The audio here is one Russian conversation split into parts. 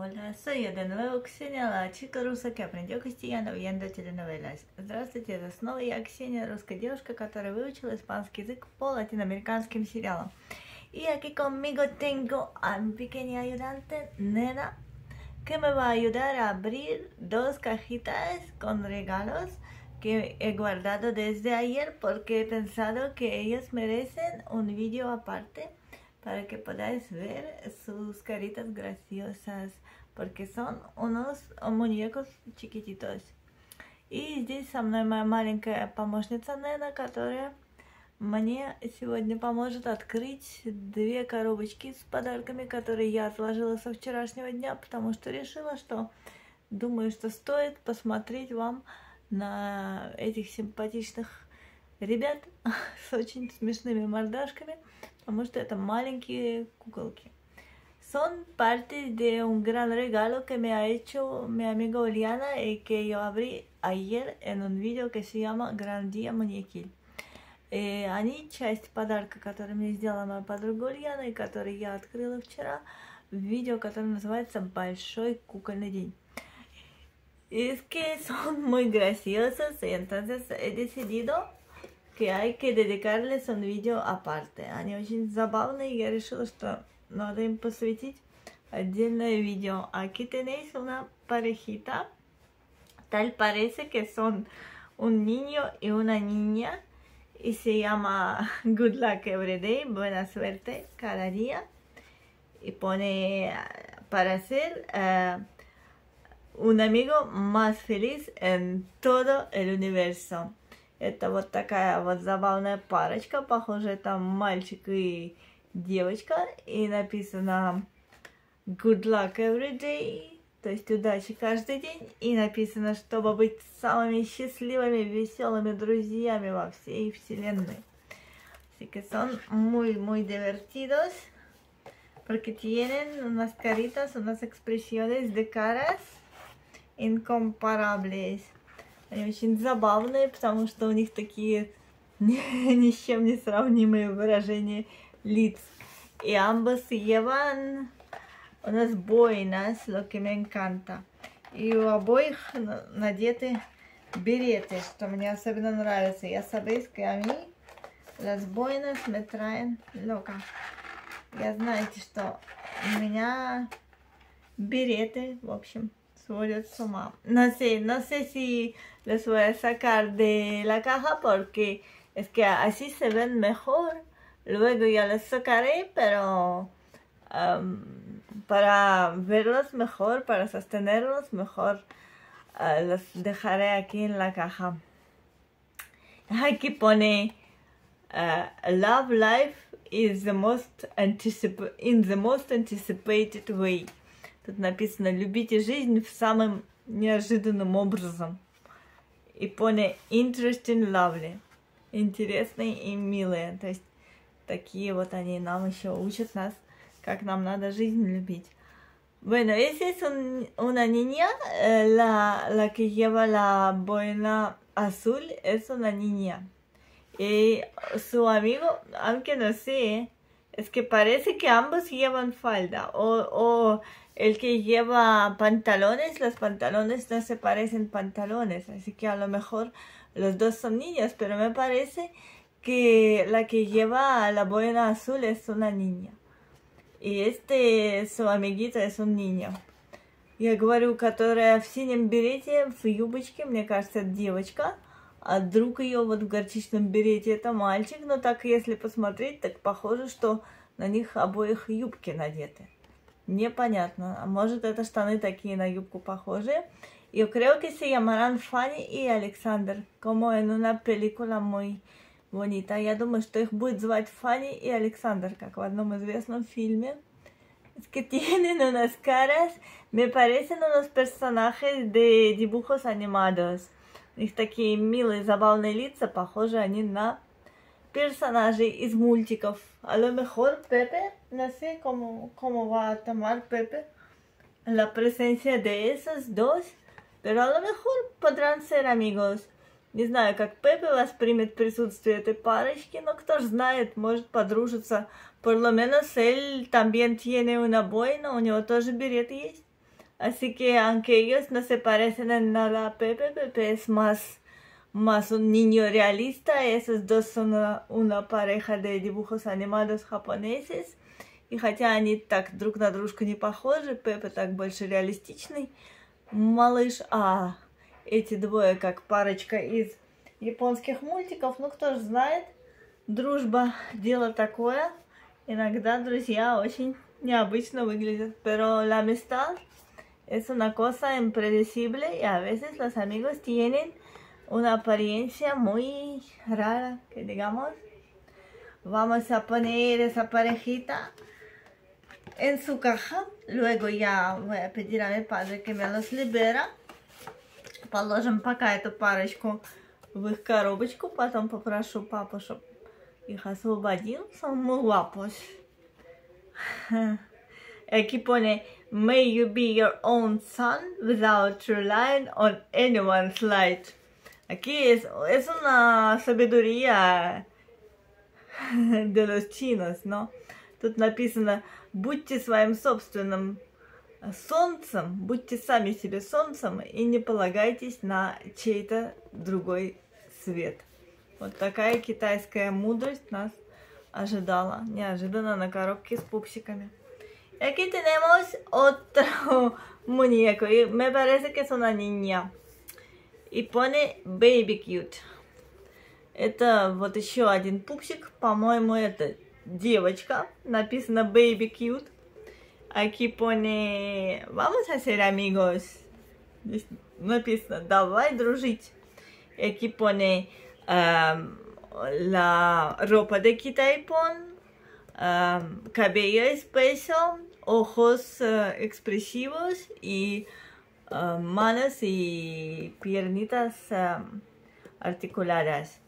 Hola, soy yo de nuevo Ксения, la chica rusa que aprendió castellano viendo telenovelas. Здравствуйте, это снова я, Ксения, русская девушка, которая выучила испанский язык по латиноамериканским сериалам. Y aquí conmigo tengo a mi pequeña ayudante, Nena, que me va a ayudar a abrir dos cajitas con regalos que he guardado desde ayer porque he pensado que ellos merecen un vídeo aparte Para que podáis ver sus caritas graciosas, porque son unos muñecos chiquititos. И здесь со мной моя маленькая помощница Нена, которая мне сегодня поможет открыть две коробочки с подарками, которые я отложила со вчерашнего дня, потому что решила, что думаю, что стоит посмотреть вам на этих симпатичных ребят с очень смешными мордашками потому что это маленькие куколки. Son parte de un gran regalo que me ha hecho mi amiga Oliana y que yo abrí ayer en un видео que se llama Gran Día Muñequиль. И они часть подарка, который мне сделала моя подруга Ульяна, и который я открыла вчера в видео, которое называется «Большой кукольный день». Es que son muy graciosos entonces he decidido que hay que dedicarles un vídeo aparte. Они очень забавные, и я решила, что надо им посвятить отдельное видео. Aquí tenéis una parejita. Tal parece que son un niño y una niña. Y se llama Good Luck Every Day, buena suerte cada día. Y pone para ser uh, un amigo más feliz en todo el universo. Это вот такая вот забавная парочка. Похоже, это мальчик и девочка. И написано Good luck every day. То есть удачи каждый день. И написано, чтобы быть самыми счастливыми, веселыми друзьями во всей вселенной. Así que son muy, muy divertidos. Porque tienen unas caritas, unas expresiones de caras incomparables. Они очень забавные, потому что у них такие ни с чем не сравнимые выражения лиц. И ambos llevan unas boinas, lo que me encanta. И у обоих надеты береты, что мне особенно нравится. Я sabéis que a mí las boinas loca. Я знаете, что у меня береты, в общем, no sé, no sé si los voy a sacar de la caja porque es que así se ven mejor. Luego ya los sacaré, pero para verlos mejor, para sostenerlos mejor, uh, los dejaré aquí en la caja. Aquí pone ah, Love Life is the most in the most anticipated way. Тут написано «Любите жизнь в самым неожиданным образом». И поне interesting, lovely. Интересные и милые. То есть такие вот они нам еще учат нас, как нам надо жизнь любить. Bueno, esa es un, una niña, eh, la, la que lleva la boina azul es una niña. Y su amigo, aunque no sé, es que parece que ambos llevan falda. O, o el que lleva pantalones, los pantalones no se parecen pantalones, así que a lo mejor los dos son niños, pero me parece que la que lleva la boina azul es una niña. И este, su amiguito, es un niño. Я говорю, которая в синем берете, в юбочке, мне кажется, это девочка, А друг ее вот в горчичном берете, это мальчик, но так если посмотреть, так похоже, что на них обоих юбки надеты. Непонятно. А может, это штаны такие на юбку похожие. Yo creo que se llamarán y Alexander, como en una película muy bonita. Я думаю, что их будет звать Фанни и Александр, как в одном известном фильме. Es que tienen unas caras, me parecen unos personajes de dibujos animados. Них такие милые, забавные лица, похожи они на personajes из мультиков. A lo mejor Pepe, no sé cómo, cómo va a tomar Pepe la presencia de esos dos, pero a lo mejor podrán ser amigos. Не знаю, как Пепе воспримет присутствие этой парочки, но кто ж знает, может подружиться. Por lo menos él también tiene una boina, у него тоже берет есть. Así que aunque ellos no se parecen en nada Pepe, Pepe es más, más un niño realista. Esos dos son una, una pareja de dibujos animados japoneses. И хотя они так друг на дружку не похожи, Пеппа так больше реалистичный малыш, а эти двое как парочка из японских мультиков, ну кто ж знает, дружба дело такое. Иногда друзья очень необычно выглядят, pero la amistad es una cosa impredecible y a veces los amigos tienen una apariencia muy rara, que digamos. Vamos a poner esa parejita en su caja. Luego я voy a pedir a mi padre que me los libera. Положим пока эту парочку в их коробочку. Потом попрошу папу, чтобы их освободил. Son muy guapos. Aquí pone, may you be your own son without relying on anyone's light. Aquí es, es una sabiduría de los chinos, ¿no? Тут написано, будьте своим собственным солнцем, будьте сами себе солнцем и не полагайтесь на чей-то другой свет. Вот такая китайская мудрость нас ожидала неожиданно на коробке с пупсиками. Aquí tenemos otro muñeco. Y me parece que es una niña. И pone Baby Cute. Это вот еще один пупсик. По-моему, это девочка. Написано Baby Cute. Aquí pone Vamos a ser amigos. Здесь написано Давай дружить. Aquí pone um, La ropa de Kitaipon. Um, cabello espeso, ojos uh, expresivos y uh, manos y piernitas uh, articuladas.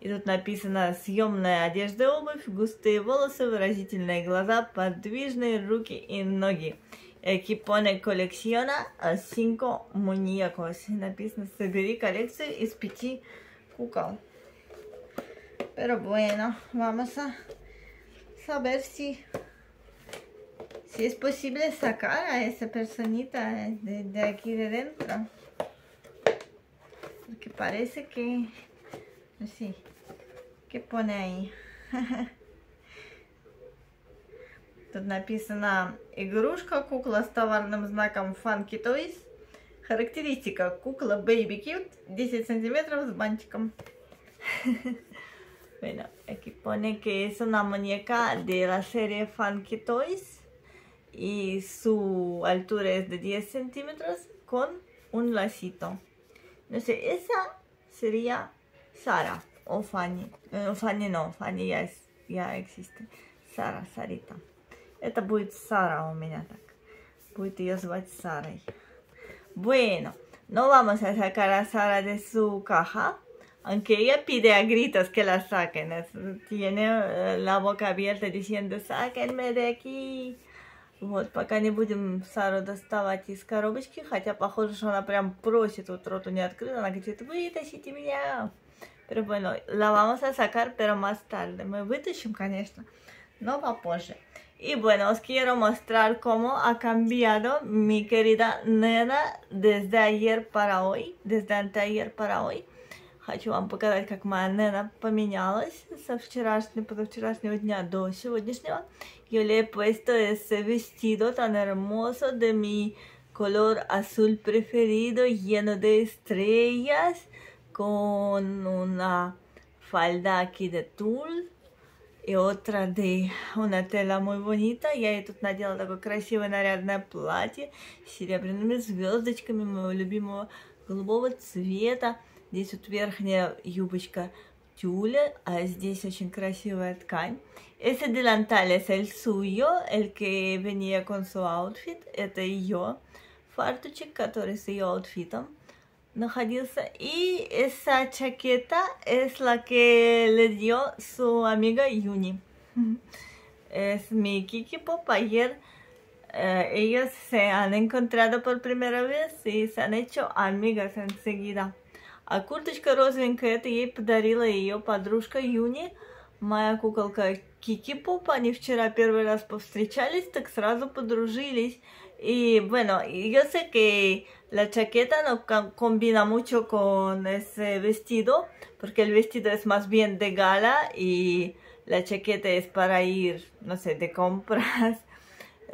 И тут написано съемная одежда, обувь, густые волосы, выразительные глаза, подвижные руки и ноги. Aquí pone colecciona a cinco muñecos. Написано собери коллекцию из пяти кукол. Pero bueno, vamos a saber si, si es posible sacar a esa personita de, de aquí de dentro. Porque parece que... Sí. ¿Qué pone ahí? Тут написано игрушка, кукла с товарным знаком Funky Toys. Характеристика. Кукла Baby Cute, 10 сантиметров с бантиком. Bueno, aquí pone que es una muñeca de la serie Funky Toys y su altura es de 10 centímetros con un lacito. No sé, esa sería Sara o Fanny. Eh, Fanny no, Fanny ya, es, ya existe. Sara, Sarita. Это будет Сара у меня так. Будет ее звать Сарой. Bueno, no vamos a sacar a Sara de su caja. Aunque ella pide a gritos que la saquen, tiene э, la boca abierta diciendo «Sáquenme de aquí!» Вот, пока не будем Сару доставать из коробочки, хотя похоже, что она прям просит, вот рот у нее открыт, она говорит «Вытащите меня!» Pero bueno, la vamos a sacar, pero más tarde. Мы вытащим, конечно, но попозже. Y bueno, os quiero mostrar cómo ha cambiado mi querida nena desde ayer para hoy, desde anteayer para hoy. Хочу вам показать, как моя Нена поменялась со вчерашнего, позавчерашнего дня до сегодняшнего. Yo le he puesto ese vestido tan hermoso de mi color azul preferido, lleno de estrellas, con una falda aquí de tul и otra de una tela muy bonita. Я ей тут надела такое красивое нарядное платье с серебряными звездочками моего любимого голубого цвета. Здесь вот верхняя юбочка тюля, а здесь очень красивая ткань. Ese delantal es el suyo, el que venía con su outfit. Это ее фартучек, который с ее аутфитом находился. И esa chaqueta es la que le dio su amiga Yuni. Es mi Kiki Pop. Ayer eh, ellos se han encontrado por primera vez y se han hecho amigas enseguida. А курточка розовенькая, это ей подарила ее подружка Юни, моя куколка Кики Поп. Они вчера первый раз повстречались, так сразу подружились. Y bueno, yo sé que la chaqueta no combina mucho con ese vestido, porque el vestido es más bien de gala y la chaqueta es para ir, no sé, de compras.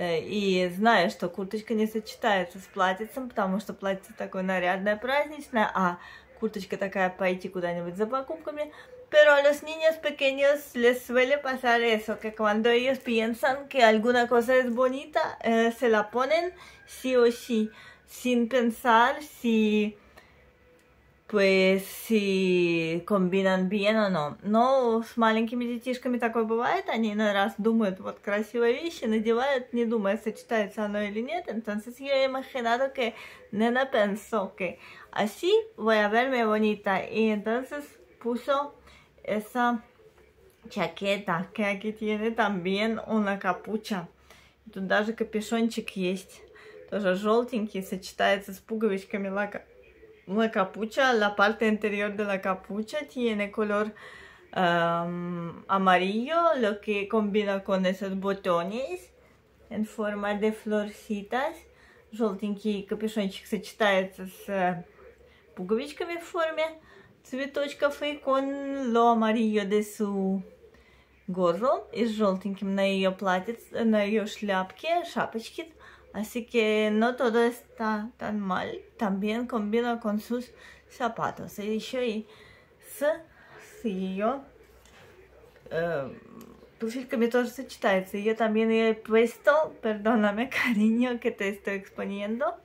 И знаю, что курточка не сочетается с платьицем, потому что платье такое нарядное, праздничное, а курточка такая пойти куда-нибудь за покупками. Pero a los niños pequeños les suele pasar eso, que cuando ellos piensan que alguna cosa es bonita, eh, se la ponen sí o sí, sin pensar si pues si комбинан bien o. Но с маленькими детишками такое бывает, они на раз думают, вот красивые вещи надевают, не думая, сочетается оно или нет. Entonces yo he imaginado que Nena pensó que así voy a verme bonita. Y entonces puso esa chaqueta, que aquí tiene también una capucha. Тут даже капюшончик есть. Тоже желтенький, сочетается с пуговичками лака la capucha, la parte interior de la capucha tiene color um, amarillo, lo que combina con esos botones en forma de florcitas. Желтенький капюшончик сочетается с пуговичками в форме цветочков и con lo amarillo de su gorro и с желтеньким на ее платье, на ее шляпке, шапочке Así que no todo está tan mal. También combina con sus zapatos. He dicho y с, с ее э, туфельками тоже сочетается. Yo también he puesto, perdóname cariño que te estoy exponiendo.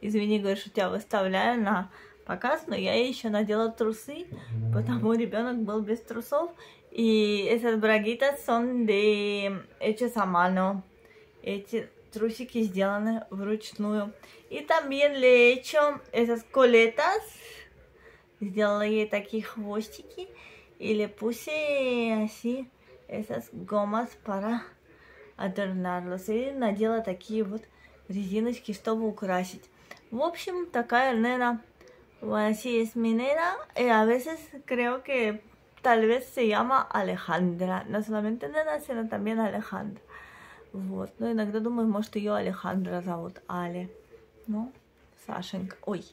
Извини, говорю, что тебя выставляю на показ, но я еще надела трусы, потому ребенок был без трусов. И esas braguitas son de hechas a mano. Эти трусики сделаны вручную. И también le he hecho esas coletas. Сделала ей такие хвостики. И le puse así esas gomas para adornarlos. И надела такие вот резиночки, чтобы украсить. В общем, такая нена. Así es mi nena. Y a veces creo que tal vez se llama Alejandra. No solamente nena, sino también Alejandra. Вот. Но иногда думаю, может, ее Алехандра зовут, Али. Ну, Сашенька. Ой,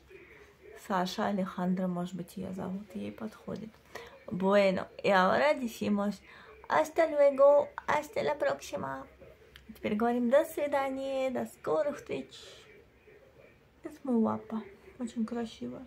Саша Алехандра, может быть, ее зовут. Ей подходит. Bueno, y ahora decimos hasta luego, hasta la próxima. Теперь говорим до свидания, до скорых встреч. Это мой guapa, очень красивая.